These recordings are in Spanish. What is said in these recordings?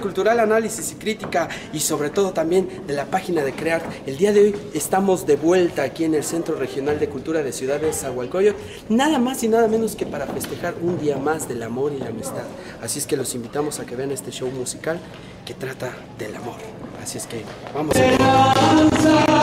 Cultural, Análisis y Crítica y sobre todo también de la página de Crear. El día de hoy estamos de vuelta aquí en el Centro Regional de Cultura de Ciudad de Zahualcoyot, nada más y nada menos que para festejar un día más del amor y la amistad. Así es que los invitamos a que vean este show musical que trata del amor. Así es que vamos a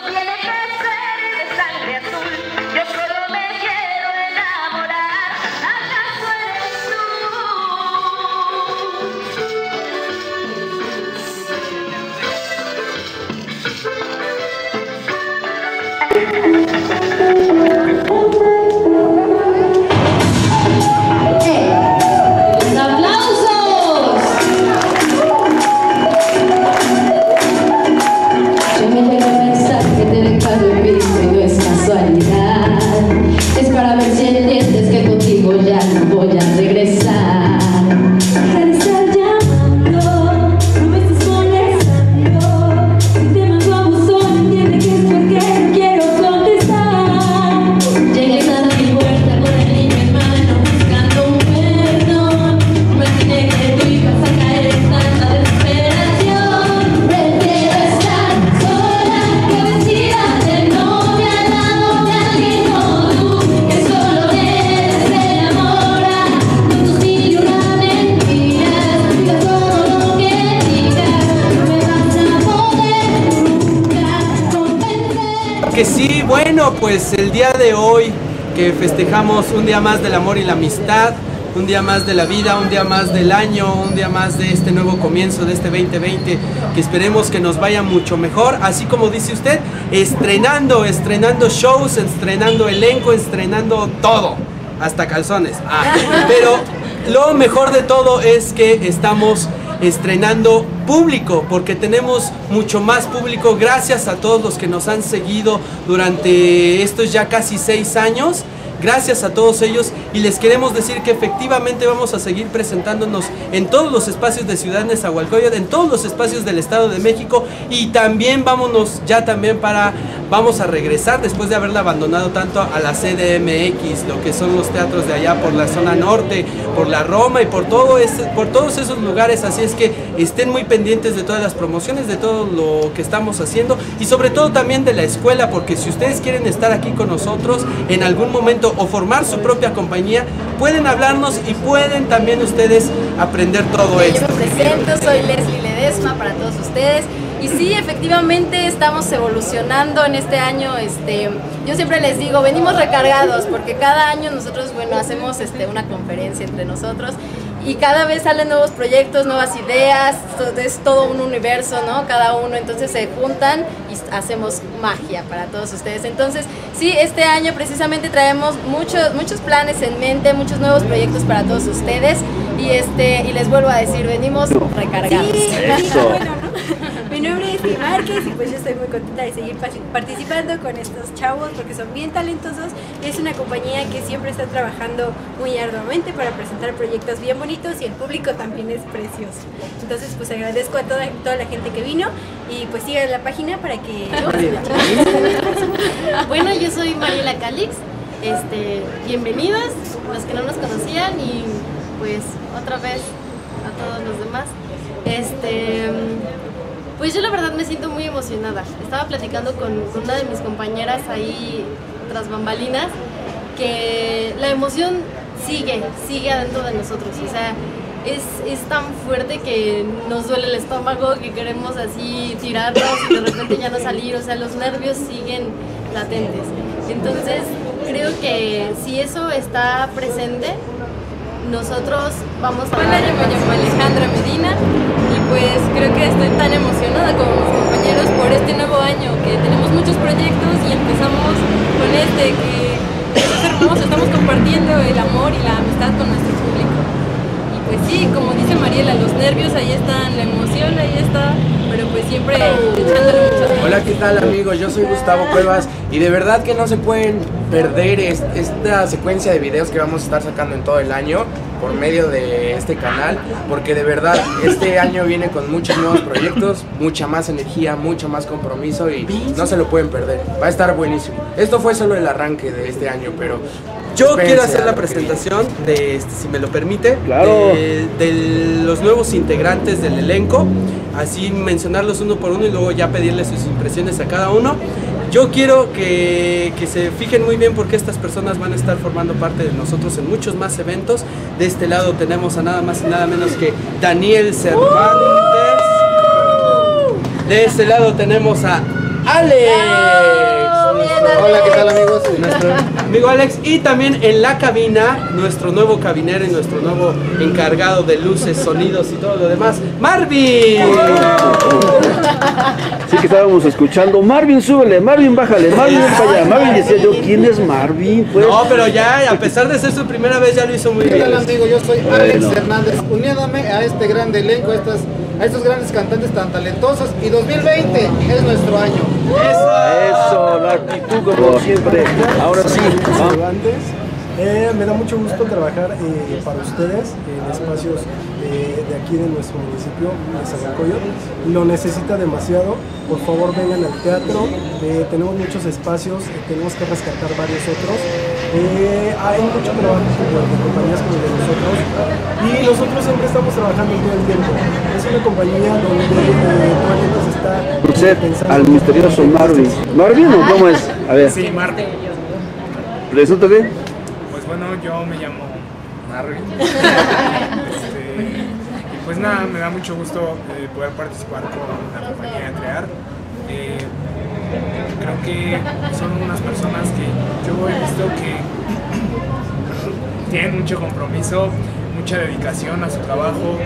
que bueno, pues el día de hoy que festejamos un día más del amor y la amistad, un día más de la vida, un día más del año, un día más de este nuevo comienzo de este 2020, que esperemos que nos vaya mucho mejor, así como dice usted, estrenando, estrenando shows, estrenando elenco, estrenando todo, hasta calzones. Ah, pero lo mejor de todo es que estamos estrenando público, porque tenemos mucho más público gracias a todos los que nos han seguido durante estos ya casi seis años. Gracias a todos ellos y les queremos decir que efectivamente vamos a seguir presentándonos en todos los espacios de Ciudad Nezahualcóyotl, en todos los espacios del Estado de México y también vámonos ya también para vamos a regresar después de haberla abandonado tanto a la CDMX, lo que son los teatros de allá por la zona norte, por la Roma y por todo por todos esos lugares, así es que estén muy pendientes de todas las promociones, de todo lo que estamos haciendo y sobre todo también de la escuela, porque si ustedes quieren estar aquí con nosotros en algún momento o formar su propia compañía, pueden hablarnos y pueden también ustedes aprender todo esto. Yo me presento, soy Leslie Ledesma para todos ustedes. Y sí, efectivamente estamos evolucionando en este año. Este, yo siempre les digo, venimos recargados porque cada año nosotros, bueno, hacemos este, una conferencia entre nosotros y cada vez salen nuevos proyectos, nuevas ideas, es todo un universo, ¿no? Cada uno, entonces se juntan y hacemos magia para todos ustedes. Entonces, sí, este año precisamente traemos muchos, muchos planes en mente, muchos nuevos proyectos para todos ustedes y, este, y les vuelvo a decir, venimos recargados. Mi nombre es Márquez y pues yo estoy muy contenta de seguir participando con estos chavos porque son bien talentosos. Es una compañía que siempre está trabajando muy arduamente para presentar proyectos bien bonitos y el público también es precioso. Entonces pues agradezco a toda, toda la gente que vino y pues sigan la página para que... bueno, yo soy Mariela Calix. Este, bienvenidos, los que no nos conocían y pues otra vez a todos los demás. Este, pues yo la verdad me siento muy emocionada. Estaba platicando con, una de mis compañeras ahí tras bambalinas que la emoción sigue, sigue adentro de nosotros. O sea, es, es, tan fuerte que nos duele el estómago, que queremos así tirarnos y de repente ya no salir. O sea, los nervios siguen latentes. Entonces, creo que si eso está presente, nosotros vamos a... Hola, yo me llamo Alejandra Medina pues creo que estoy tan emocionada como mis compañeros por este nuevo año, que tenemos muchos proyectos y empezamos con este, que hermoso, estamos compartiendo el amor y la amistad con nuestro público. Y pues sí, como dice Mariela, los nervios ahí están, la emoción ahí está, pero pues siempre echándole Hola, ¿qué tal amigos? Yo soy Gustavo Cuevas y de verdad que no se pueden perder es- esta secuencia de videos que vamos a estar sacando en todo el año por medio de este canal, porque de verdad este año viene con muchos nuevos proyectos, mucha más energía, mucho más compromiso y no se lo pueden perder. Va a estar buenísimo. Esto fue solo el arranque de este año, pero Yo quiero hacer la presentación de, este, si me lo permite, Claro. de, de los nuevos integrantes del elenco, así mencionarlos uno por uno y luego ya pedirles sus impresiones a cada uno. Yo quiero que, que se fijen muy bien porque estas personas van a estar formando parte de nosotros en muchos más eventos. De este lado tenemos a nada más y nada menos que Daniel Cervantes. De este lado tenemos a Alex. Hola, ¿qué tal amigos? Nuestro amigo Alex y también en la cabina nuestro nuevo cabinero y nuestro nuevo encargado de luces, sonidos y todo lo demás, Marvin. Que estábamos escuchando. Marvin, súbele, Marvin, bájale, Marvin, ven para allá. Marvin decía yo, ¿quién es Marvin? Pues, No, pero ya, a pesar de ser su primera vez, ya lo hizo muy ¿Qué bien. amigo? Yo soy Alex Bueno. Hernández, uniéndome a este gran elenco, a, estas, a estos grandes cantantes tan talentosos y 2020 es nuestro año. Eso, la actitud como siempre. Ahora sí, vamos. Eh, me da mucho gusto trabajar eh, para ustedes en espacios eh, de aquí de nuestro municipio, de Zaguacoyot. Lo necesita demasiado. Por favor, vengan al teatro. Eh, tenemos muchos espacios, eh, tenemos que rescatar varios otros. Eh, hay mucho trabajo de compañías como de nosotros y nosotros siempre estamos trabajando todo el tiempo. Es una compañía donde eh, todo el está Usted pensando- al misterioso Marvin. ¿Marvin o cómo es? A ver, Sí, Marvin. presúntate. Pues bueno, yo me llamo Marvin. Este, y pues nada, me da mucho gusto eh, poder participar con la compañía de Crear. Eh, creo que son unas personas que yo he visto que tienen mucho compromiso, mucha dedicación a su trabajo,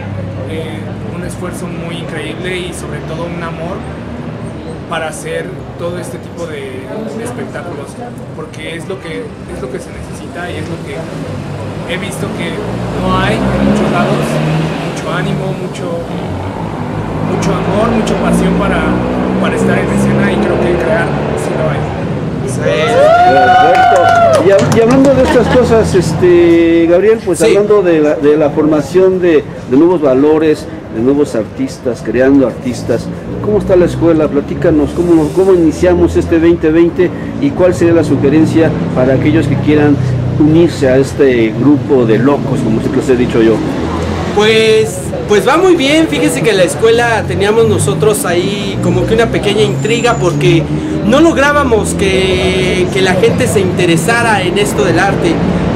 eh, un esfuerzo muy increíble y sobre todo un amor para hacer todo este tipo de, de espectáculos porque es lo que es lo que se necesita y es lo que he visto que no hay en muchos lados mucho ánimo mucho mucho amor mucha pasión para, para estar en escena y creo que crear sí lo hay Perfecto. Y, hab- y hablando de estas cosas, este Gabriel, pues Sí. hablando de la, de la formación de, de nuevos valores, de nuevos artistas, creando artistas, ¿cómo está la escuela? Platícanos cómo, cómo iniciamos este 2020 y cuál sería la sugerencia para aquellos que quieran unirse a este grupo de locos, como siempre les he dicho yo. Pues, pues va muy bien. Fíjese que en la escuela teníamos nosotros ahí como que una pequeña intriga porque no lográbamos que, que la gente se interesara en esto del arte.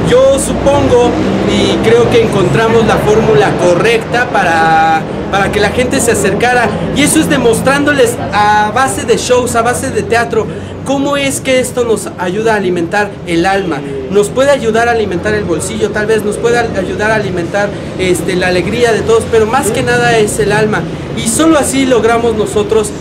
Yo supongo y creo que encontramos la fórmula correcta para, para que la gente se acercara y eso es demostrándoles a base de shows, a base de teatro, cómo es que esto nos ayuda a alimentar el alma, nos puede ayudar a alimentar el bolsillo, tal vez nos puede ayudar a alimentar este, la alegría de todos, pero más que nada es el alma. Y solo así logramos nosotros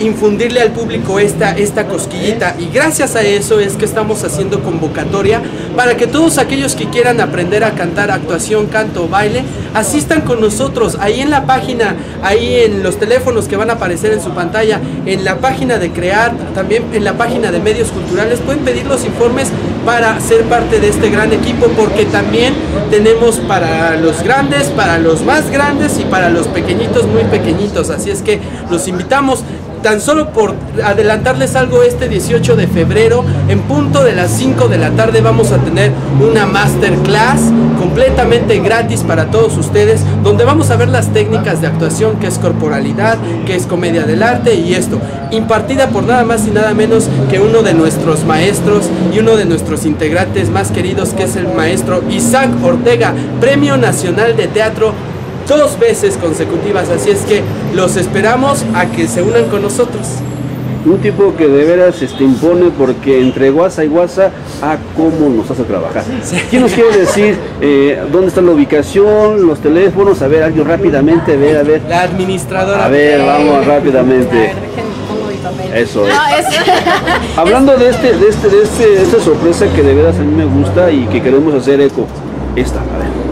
infundirle al público esta, esta cosquillita. Y gracias a eso es que estamos haciendo convocatoria para que todos aquellos que quieran aprender a cantar actuación, canto, baile, asistan con nosotros ahí en la página, ahí en los teléfonos que van a aparecer en su pantalla, en la página de Crear, también en la página de medios culturales, pueden pedir los informes para ser parte de este gran equipo porque también tenemos para los grandes, para los más grandes y para los pequeñitos muy pequeñitos, así es que los invitamos tan solo por adelantarles algo este 18 de febrero en punto de las 5 de la tarde vamos a tener una masterclass completamente gratis para todos ustedes donde vamos a ver las técnicas de actuación que es corporalidad que es comedia del arte y esto impartida por nada más y nada menos que uno de nuestros maestros y uno de nuestros integrantes más queridos que es el maestro Isaac Ortega premio nacional de teatro dos veces consecutivas, así es que los esperamos a que se unan con nosotros. Un tipo que de veras este, impone porque entre guasa y guasa, a cómo nos hace trabajar. ¿Quién nos quiere decir eh, dónde está la ubicación, los teléfonos? A ver, alguien rápidamente, a ver, a ver. La administradora. A ver, vamos rápidamente. Eso. es. No, es... Hablando de este, de este, de este, de esta sorpresa que de veras a mí me gusta y que queremos hacer eco. Esta.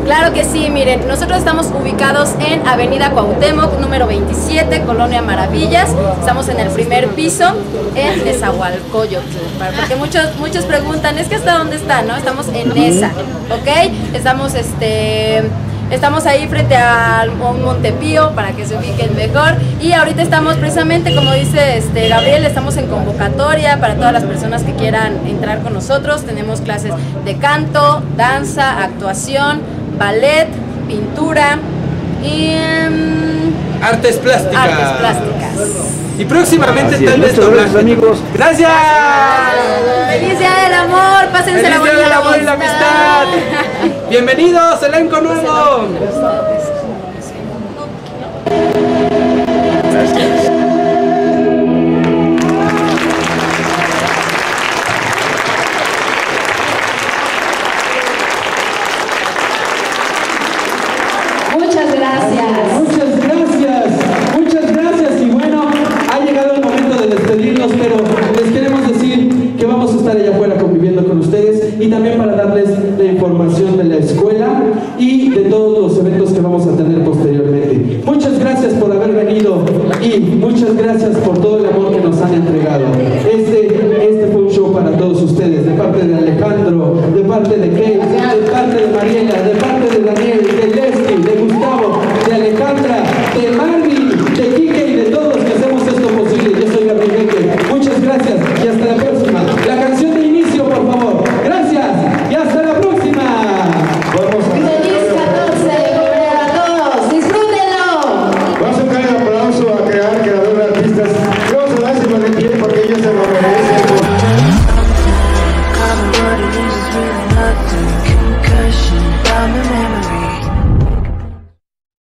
Claro que sí, miren, nosotros estamos ubicados en Avenida Cuauhtémoc, número 27, Colonia Maravillas. Estamos en el primer piso, en Nezahualcóyotl. Porque muchos, muchos preguntan, es que hasta dónde está, ¿no? Estamos en esa, ¿ok? Estamos, este... Estamos ahí frente a un Montepío para que se ubiquen mejor y ahorita estamos precisamente como dice este Gabriel, estamos en convocatoria para todas las personas que quieran entrar con nosotros. Tenemos clases de canto, danza, actuación, ballet, pintura y mm, Artes plásticas. artes plásticas. Y próximamente tal vez doblaje. amigos. Gracias. ¡Feliz Día del Amor! ¡Pásense ¡Feliz la Día bonita del Amor y la amistad! Bienvenidos, elenco nuevo.